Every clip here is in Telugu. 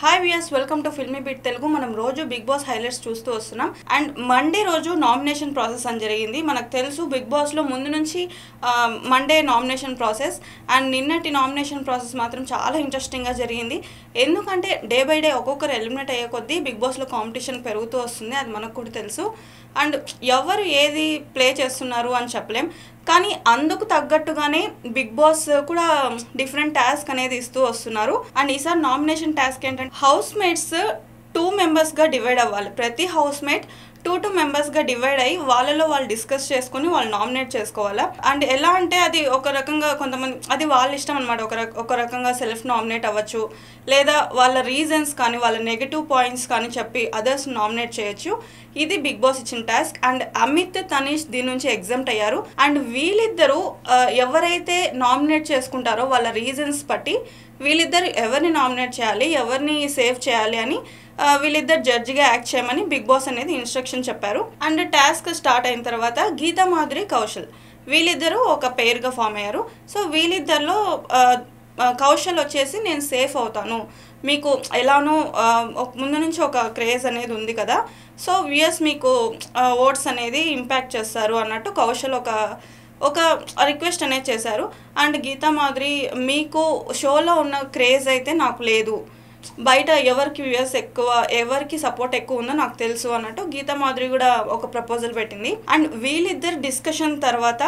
Hi viewers welcome to Filmibeat Telugu మనం రోజు బిగ్ బాస్ హైలైట్స్ చూస్తూ వస్తున్నాం. అండ్ మండే రోజు నామినేషన్ ప్రాసెస్ అని జరిగింది. మనకు తెలుసు బిగ్ బాస్లో ముందు నుంచి మండే నామినేషన్ ప్రాసెస్ అండ్ నిన్నటి నామినేషన్ ప్రాసెస్ మాత్రం చాలా ఇంట్రెస్టింగ్గా జరిగింది. ఎందుకంటే డే బై డే ఒక్కొక్కరు ఎలిమినేట్ అయ్యే కొద్దీ బిగ్ బాస్లో కాంపిటీషన్ పెరుగుతూ వస్తుంది. అది మనకు కూడా తెలుసు. అండ్ ఎవరు ఏది ప్లే చేస్తున్నారు అని చెప్పలేం. కానీ అందుకు తగ్గట్టుగానే బిగ్ బాస్ కూడా డిఫరెంట్ టాస్క్ అనేది ఇస్తూ వస్తున్నారు. అండ్ ఈసారి నామినేషన్ టాస్క్ ఏంటంటే హౌస్ మేట్స్ టూ మెంబర్స్గా డివైడ్ అవ్వాలి. ప్రతి హౌస్ మేట్ టూ టూ మెంబర్స్గా డివైడ్ అయ్యి వాళ్ళలో వాళ్ళు డిస్కస్ చేసుకుని వాళ్ళు నామినేట్ చేసుకోవాలా? అండ్ ఎలా అంటే అది ఒక రకంగా కొంతమంది అది వాళ్ళ ఇష్టం అనమాట ఒక ఒక రకంగా సెల్ఫ్ నామినేట్ అవ్వచ్చు. లేదా వాళ్ళ రీజన్స్ కానీ వాళ్ళ నెగిటివ్ పాయింట్స్ కానీ చెప్పి అదర్స్ నామినేట్ చేయొచ్చు. ఇది బిగ్ బాస్ ఇచ్చిన టాస్క్. అండ్ అమిత్ తనీష్ దీని నుంచి ఎగ్జామ్ట్ అయ్యారు. అండ్ వీళ్ళిద్దరూ ఎవరైతే నామినేట్ చేసుకుంటారో వాళ్ళ రీజన్స్ బట్టి వీళ్ళిద్దరు ఎవరిని నామినేట్ చేయాలి ఎవరిని సేవ్ చేయాలి అని వీళ్ళిద్దరు జడ్జిగా యాక్ట్ చేయమని బిగ్ బాస్ అనేది ఇన్స్ట్రక్షన్ చెప్పారు. అండ్ టాస్క్ స్టార్ట్ అయిన తర్వాత గీతా మాధురి కౌశల్ వీళ్ళిద్దరూ ఒక పేరుగా ఫామ్ అయ్యారు. సో వీళ్ళిద్దరిలో కౌశల్ వచ్చేసి నేను సేఫ్ అవుతాను. మీకు ఎలానో ముందు నుంచి ఒక క్రేజ్ అనేది ఉంది కదా. సో వియర్స్ మీకు ఓట్స్ అనేది ఇంపాక్ట్ చేస్తారు అన్నట్టు కౌశల్ ఒక ఒక రిక్వెస్ట్ అనేది చేశారు. అండ్ గీతా మాధురి మీకు షోలో ఉన్న క్రేజ్ అయితే నాకు లేదు. బయట ఎవరికి వ్యూయర్స్ ఎక్కువ ఎవరికి సపోర్ట్ ఎక్కువ ఉందో నాకు తెలుసు అన్నట్టు గీతా మాధురి కూడా ఒక ప్రపోజల్ పెట్టింది. అండ్ వీళ్ళిద్దరు డిస్కషన్ తర్వాత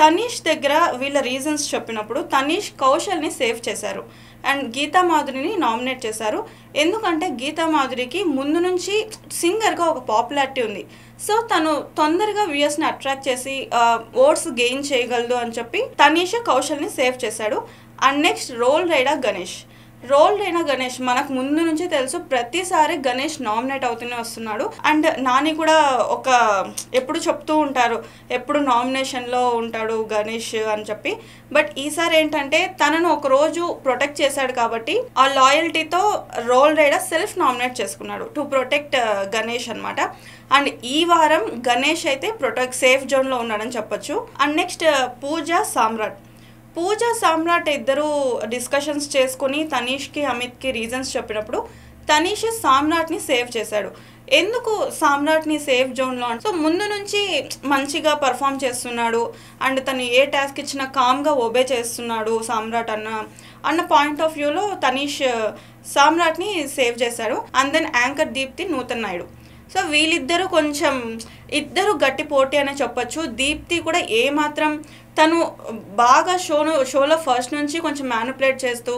తనీష్ దగ్గర వీళ్ళ రీజన్స్ చెప్పినప్పుడు తనీష్ కౌశల్ని సేవ్ చేశారు. అండ్ గీతా మాధురిని నామినేట్ చేశారు. ఎందుకంటే గీతా మాధురికి ముందు నుంచి సింగర్గా ఒక పాపులారిటీ ఉంది. సో తను తొందరగా వ్యూయర్స్ని అట్రాక్ట్ చేసి ఓట్స్ గెయిన్ చేయగలదు అని చెప్పి తనీష్ కౌశల్ని సేవ్ చేశాడు. And next role రైడా Ganesh. Rolled అయిన గణేష్ మనకు ముందు నుంచి తెలుసు ప్రతిసారి గణేష్ నామినేట్ అవుతూనే వస్తున్నాడు. అండ్ నాని కూడా ఒక ఎప్పుడు చెప్తూ ఉంటారు ఎప్పుడు నామినేషన్లో ఉంటాడు గణేష్ అని చెప్పి. బట్ ఈసారి ఏంటంటే తనను ఒక రోజు ప్రొటెక్ట్ చేశాడు కాబట్టి ఆ లాయల్టీతో రోల్ రైడర్ సెల్ఫ్ నామినేట్ చేసుకున్నాడు టు ప్రొటెక్ట్ గణేష్ అన్నమాట. అండ్ ఈ వారం గణేష్ అయితే ప్రొటెక్ట్ సేఫ్ జోన్లో ఉన్నాడని చెప్పొచ్చు. అండ్ నెక్స్ట్ పూజ సామ్రాట్. పూజ సామ్రాట్ ఇద్దరు డిస్కషన్స్ చేసుకుని తనీష్కి అమిత్కి రీజన్స్ చెప్పినప్పుడు తనీష్ సామ్రాట్ని సేవ్ చేశాడు. ఎందుకు సామ్రాట్ని సేఫ్ జోన్లో సో ముందు నుంచి మంచిగా పర్ఫామ్ చేస్తున్నాడు అండ్ తను ఏ టాస్క్ ఇచ్చినా కామ్గా ఒబే చేస్తున్నాడు సామ్రాట్ అన్న అన్న పాయింట్ ఆఫ్ వ్యూలో తనీష్ సామ్రాట్ని సేవ్ చేశాడు. And then anchor Deepthi Nutan Naidu. So వీళ్ళిద్దరూ కొంచెం ఇద్దరు గట్టి పోటీ అనే చెప్పొచ్చు. దీప్తి కూడా ఏమాత్రం తను బాగా షోను షోలో ఫస్ట్ నుంచి కొంచెం మ్యానిపులేట్ చేస్తూ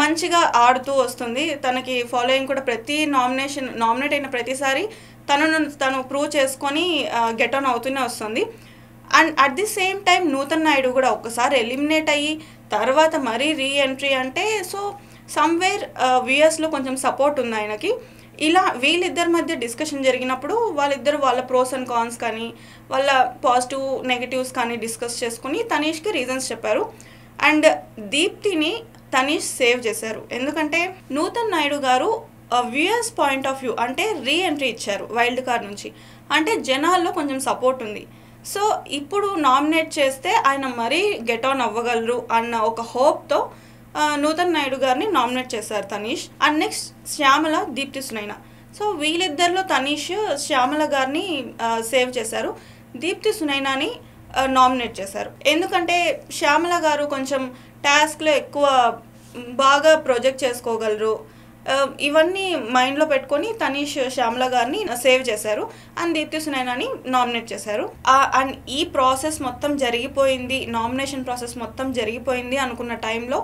మంచిగా ఆడుతూ వస్తుంది. తనకి ఫాలోయింగ్ కూడా ప్రతి నామినేషన్ నామినేట్ అయిన ప్రతిసారి తనను తను ప్రూవ్ చేసుకొని గెట్ ఆన్ అవుతూనే వస్తుంది. And at the same time Nutan Naidu కూడా ఒకసారి ఎలిమినేట్ అయ్యి తర్వాత మరీ రీ ఎంట్రీ అంటే సో సమ్వేర్ వియర్స్లో కొంచెం సపోర్ట్ ఉంది ఆయనకి. ఇలా వీళ్ళిద్దరి మధ్య డిస్కషన్ జరిగినప్పుడు వాళ్ళిద్దరు వాళ్ళ ప్రోస్ అండ్ కాన్స్ కానీ వాళ్ళ పాజిటివ్ నెగిటివ్స్ కానీ డిస్కస్ చేసుకుని తనీష్కి రీజన్స్ చెప్పారు. అండ్ దీప్తిని తనీష్ సేవ్ చేశారు. ఎందుకంటే నూతన్ నాయుడు గారు వ్యూయర్స్ పాయింట్ ఆఫ్ వ్యూ అంటే రీ ఎంట్రీ ఇచ్చారు వైల్డ్ కార్డ్ నుంచి. అంటే జనాల్లో కొంచెం సపోర్ట్ ఉంది. సో ఇప్పుడు నామినేట్ చేస్తే ఆయన మరీ గెట్ ఆన్ అవ్వగలరు అన్న ఒక హోప్తో నూతన్ నాయుడు గారిని నామినేట్ చేశారు Tanish. And next Shyamala Deepthi Sunaina. So వీళ్ళిద్దరిలో తనీష్ శ్యామల గారిని సేవ్ చేశారు. దీప్తి సునైనాని నామినేట్ చేశారు. ఎందుకంటే శ్యామల గారు కొంచెం టాస్క్లో ఎక్కువ బాగా ప్రొజెక్ట్ చేసుకోగలరు. ఇవన్నీ మైండ్లో పెట్టుకొని తనీష్ శ్యామల గారిని సేవ్ చేశారు. అండ్ దీప్తి సునైనాని నామినేట్ చేశారు. అండ్ ఈ ప్రాసెస్ మొత్తం జరిగిపోయింది నామినేషన్ ప్రాసెస్ మొత్తం జరిగిపోయింది అనుకున్న టైంలో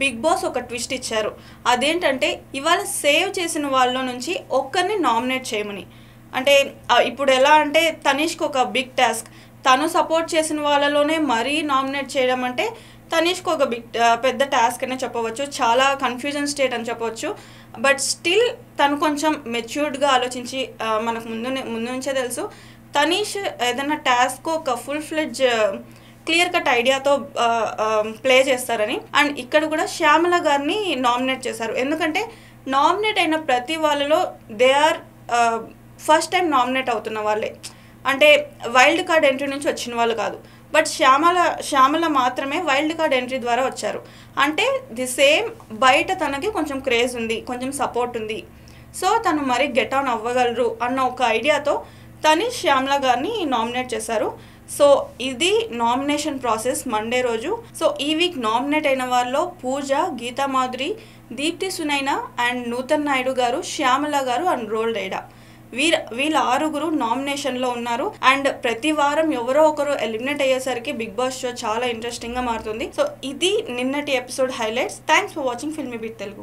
బిగ్ బాస్ ఒక ట్విస్ట్ ఇచ్చారు. అదేంటంటే ఇవాళ సేవ్ చేసిన వాళ్ళ నుంచి ఒక్కరిని నామినేట్ చేయమని. అంటే ఇప్పుడు ఎలా అంటే తనీష్కి ఒక బిగ్ టాస్క్. తను సపోర్ట్ చేసిన వాళ్ళలోనే మరీ నామినేట్ చేయడం అంటే తనీష్కి ఒక బిగ్ పెద్ద టాస్క్ అనే చెప్పవచ్చు. చాలా కన్ఫ్యూజన్ స్టేట్ అని చెప్పవచ్చు. బట్ స్టిల్ తను కొంచెం మెచ్యూర్డ్గా ఆలోచించి మనకు ముందు ముందు నుంచే తెలుసు. తనీష్ ఏదైనా టాస్క్ ఒక ఫుల్ ఫ్లెడ్జ్ క్లియర్ కట్ ఐడియాతో ప్లే చేస్తారని. అండ్ ఇక్కడ కూడా శ్యామల గారిని నామినేట్ చేశారు. ఎందుకంటే నామినేట్ అయిన ప్రతి వాళ్ళలో they are first time nominate అవుతున్న వాళ్ళే. అంటే వైల్డ్ కార్డ్ ఎంట్రీ నుంచి వచ్చిన వాళ్ళు కాదు. బట్ శ్యామల శ్యామల మాత్రమే వైల్డ్ కార్డ్ ఎంట్రీ ద్వారా వచ్చారు. అంటే ది సేమ్ బయట తనకి కొంచెం క్రేజ్ ఉంది కొంచెం సపోర్ట్ ఉంది. సో తను మరి గెట్ ఆన్ అవ్వగలరు అన్న ఒక ఐడియాతో తని శ్యామల గారిని నామినేట్ చేశారు. సో ఇది నామినేషన్ ప్రాసెస్ మండే రోజు. సో ఈ వీక్ నామినేట్ అయిన వారిలో పూజ గీతా మాధురి దీప్తి సునైనా అండ్ నూతన్ నాయుడు గారు శ్యామల గారు అండ్ రోల్ రేడా. వీరు వీళ్ళ ఆరుగురు నామినేషన్లో ఉన్నారు. అండ్ ప్రతి వారం ఎవరో ఒకరు ఎలిమినేట్ అయ్యేసరికి బిగ్ బాస్ షో చాలా ఇంట్రెస్టింగ్గా మారుతుంది. సో ఇది నిన్నటి episode highlights. Thanks for watching Filmibeat Telugu.